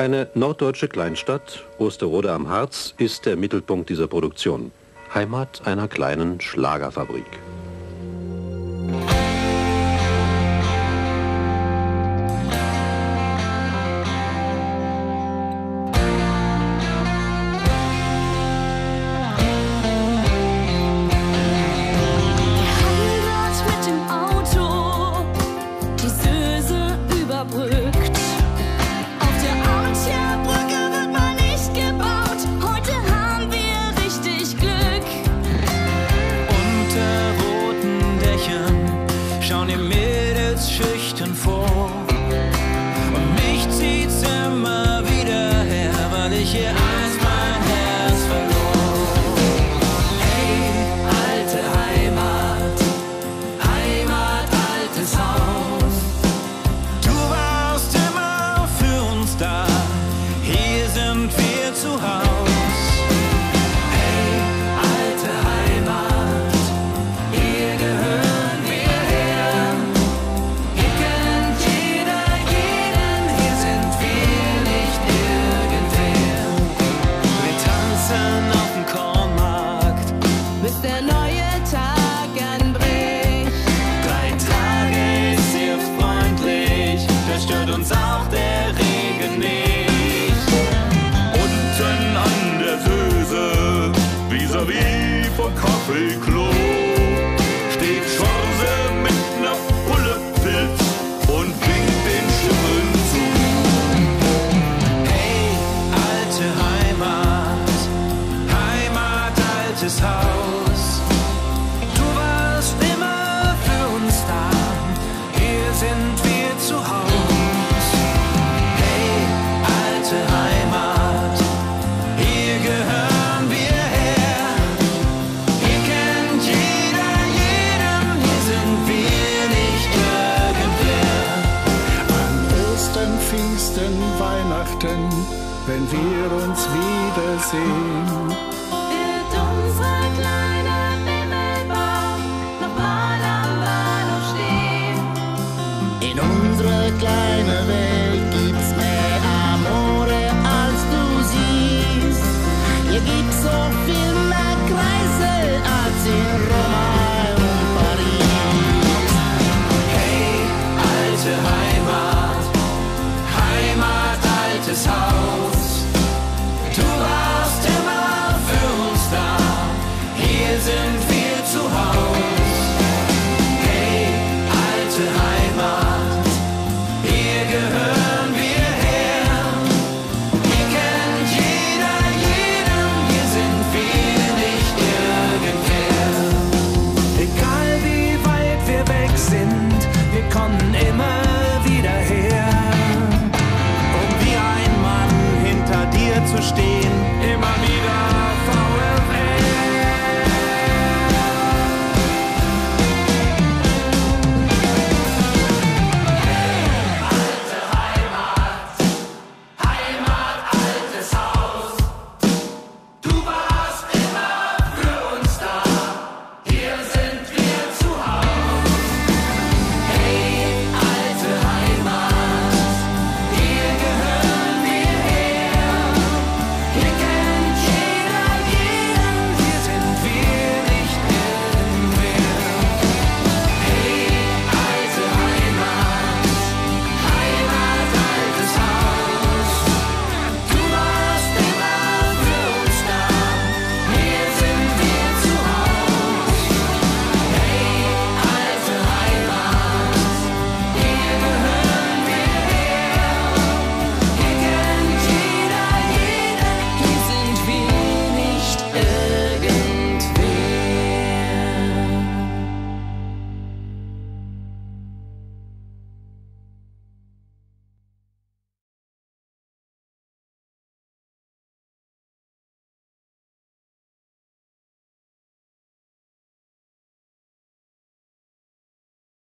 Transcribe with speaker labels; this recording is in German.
Speaker 1: Eine norddeutsche Kleinstadt, Osterode am Harz, ist der Mittelpunkt dieser Produktion. Heimat einer kleinen Schlagerfabrik.
Speaker 2: vor. Und mich zieht's immer wieder her, weil ich hier einst mein Herz verlor. Hey, alte Heimat, Heimat, altes Haus. Du warst immer für uns da, hier sind wir zu
Speaker 3: Hause. Szenerie von Kaffeeklo.
Speaker 4: Weihnachten, wenn wir uns wiedersehen.